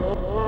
Oh.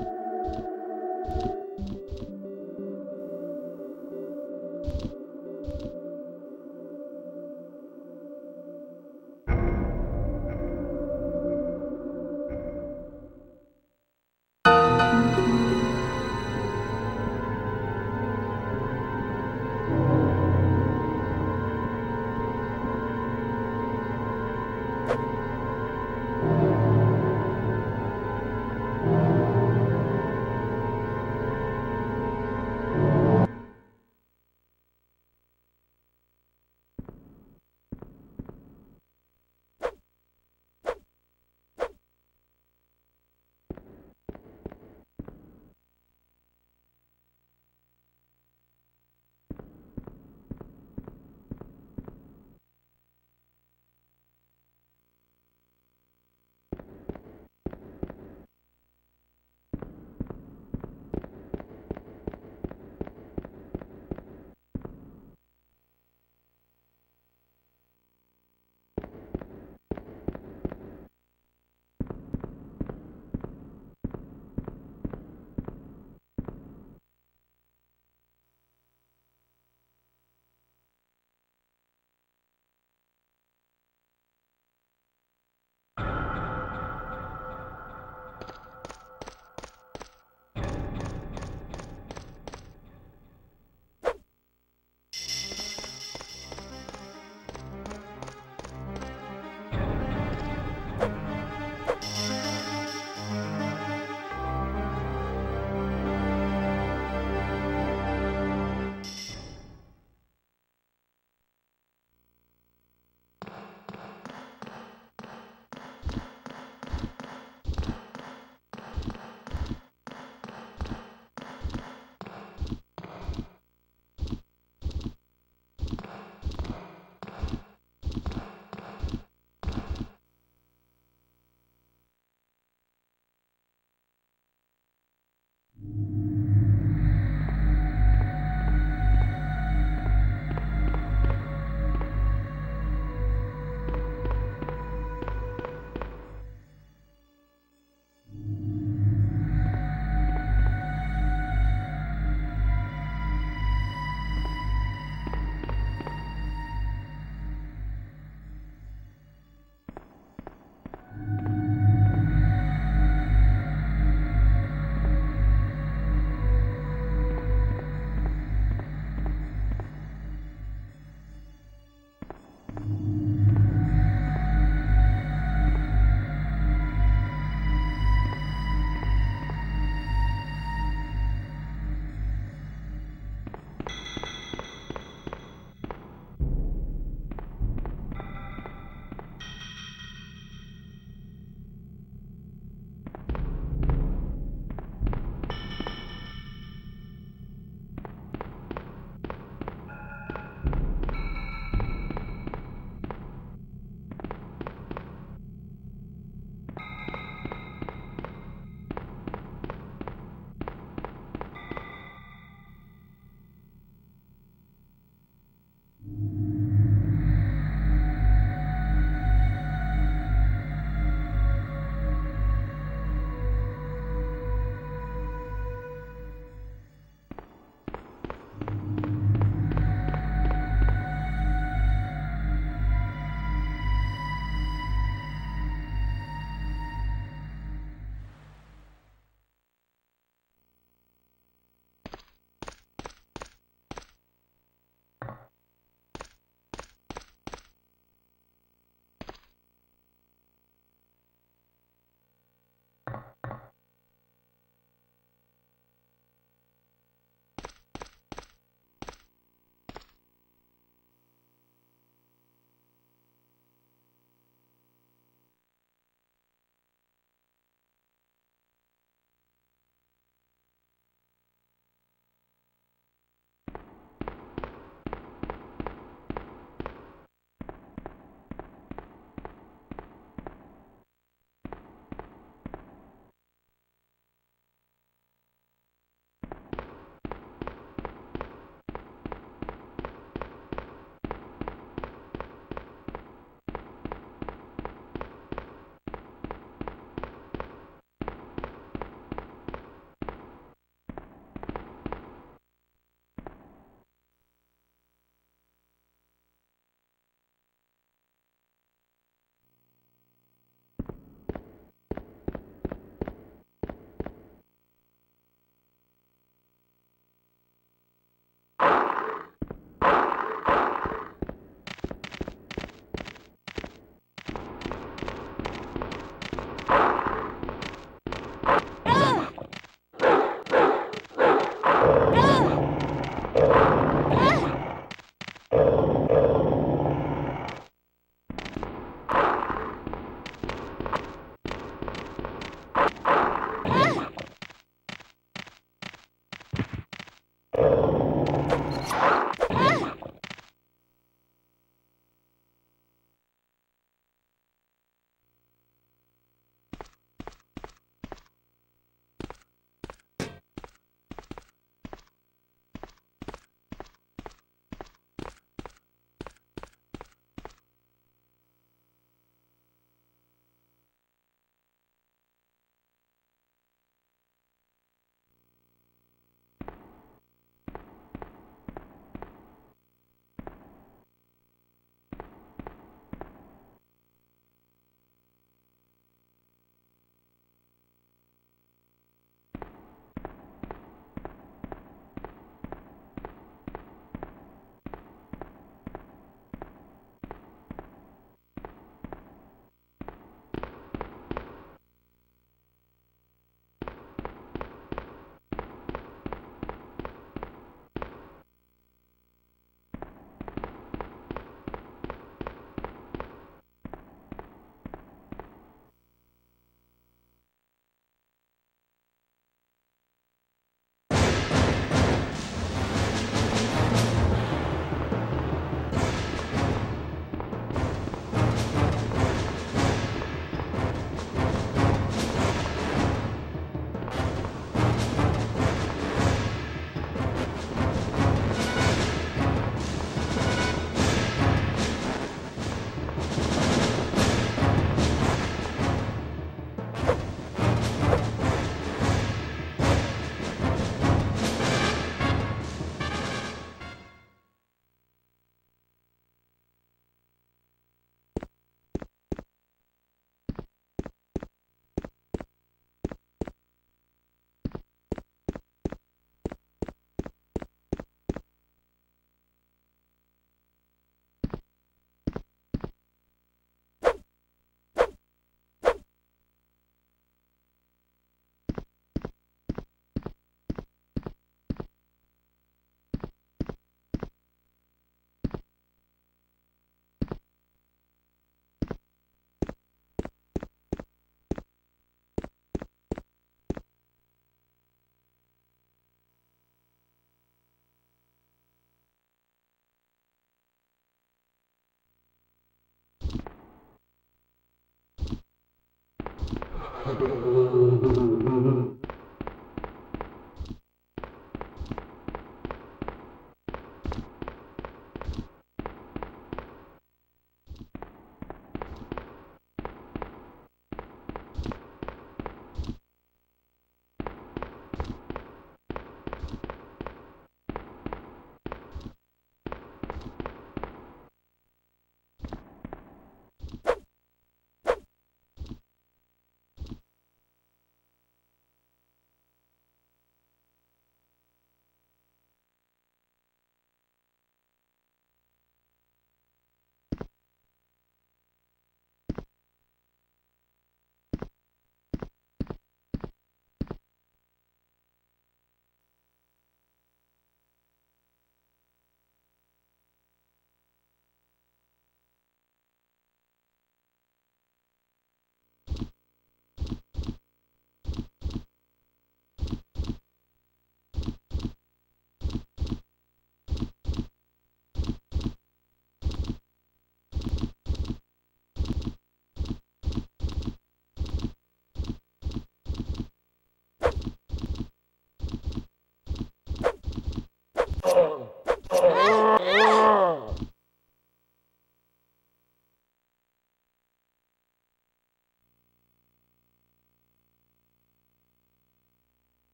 Oh.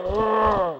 Ugh.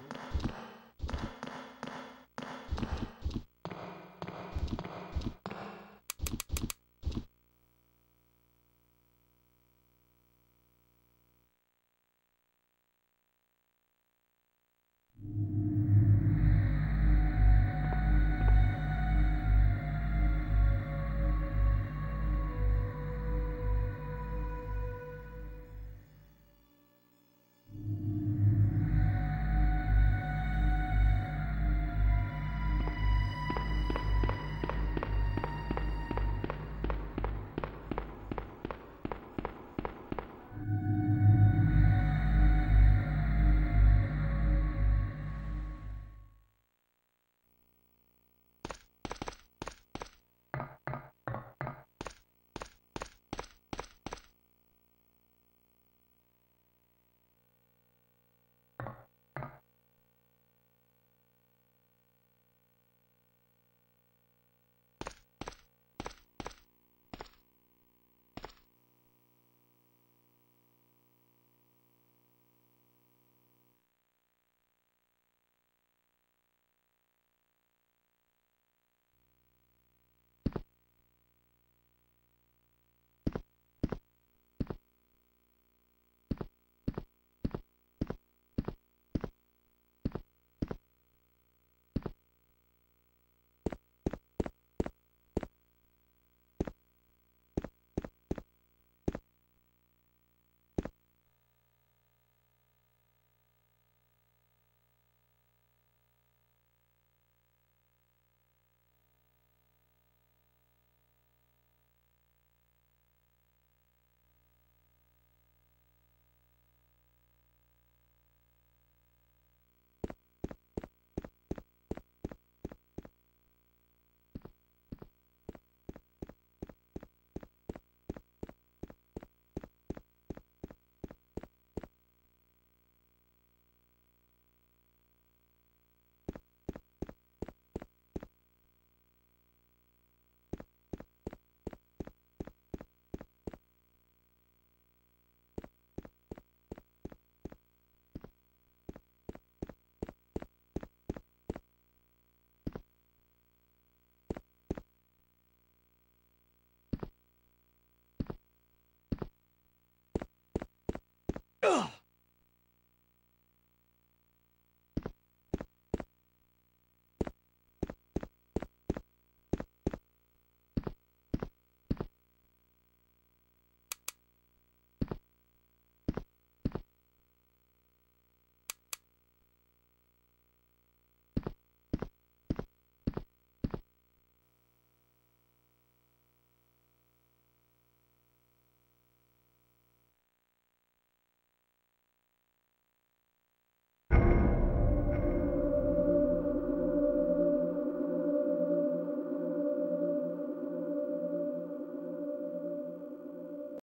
Ugh.